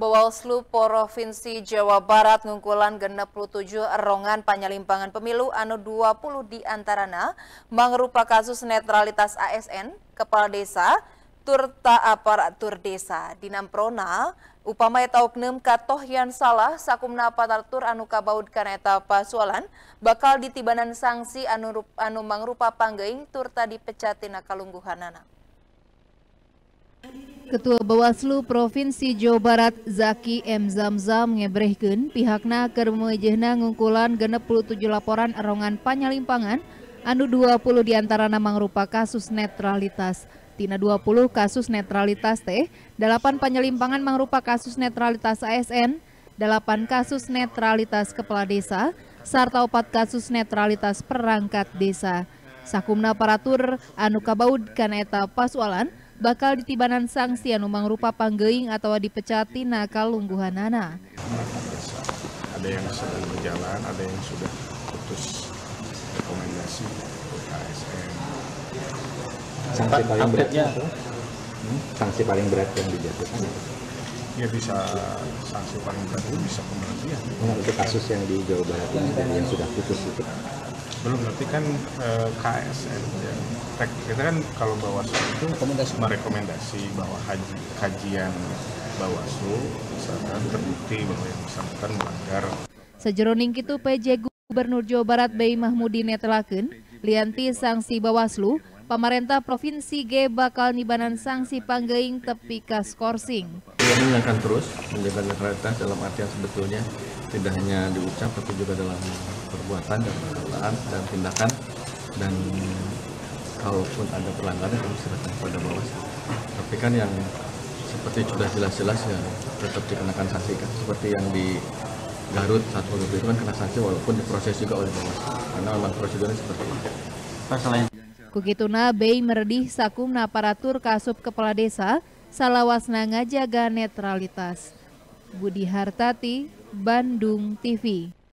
Bawaslu Provinsi Jawa Barat ngungkulan 67 erongan panyalimpangan pemilu anu 20 di antarana mangrupa kasus netralitas ASN, kepala desa, turta aparatur desa. Dinamprona, upama eta oknum katohyan salah sakumna aparatur anu kabaud kana eta pasualan bakal ditibanan sanksi anu, anu mangrupa panggeing turta dipecatina kalungguhanana. Ketua Bawaslu Provinsi Jawa Barat Zaki M. Zamzam ngebrehkeun pihakna keur meujeuhna ngungkulan 67 laporan erongan panyalimpangan anu 20 di antara namang rupa kasus netralitas. Tina 20 kasus netralitas teh, 8 panyalimpangan mangrupa kasus netralitas ASN, 8 kasus netralitas kepala desa, serta 4 kasus netralitas perangkat desa. Sakumna aparatur anu kabaud kana eta pasualan bakal ditibanan sanksi anu mangrupa panggeing atau dipecati nakal lungguhanana. Ada yang sedang berjalan, ada yang sudah putus rekomendasi KSM. Sanksi paling beratnya apa? Hmm? Sanksi paling berat yang dijatuhkan? Ya bisa sanksi paling berat itu bisa pemberhentian. Nah, itu kasus yang di Jawa Barat ini yang sudah putus itu. Belum berarti kan eh, KSM ya. Kita kan kalau Bawaslu itu merekomendasi bahwa haji, kajian Bawaslu misalkan terbukti bahwa yang bersangkutan melanggar. Sejeroning itu PJ Gubernur Jawa Barat Bayi Mahmudi netelakeun lianti sanksi Bawaslu pemerintah provinsi G bakal nibanan sanksi panggeing tepi kas korsing. Ini akan terus menjaga netralitas dalam artian sebetulnya tidak hanya diucap tapi juga dalam perbuatan dan perkataan dan tindakan dan kalaupun ada pelanggaran kami serahkan kepada Bawaslu. Tapi kan yang seperti sudah jelas-jelas ya tetap dikenakan sanksi kan seperti yang di Garut saat waktu itu kan kena sanksi walaupun diproses juga oleh Bawaslu karena memang prosedurnya seperti itu. Kukituna Bey meredih sakum aparatur kasup kepala desa salawasna ngajaga netralitas. Budi Hartati, Bandung TV.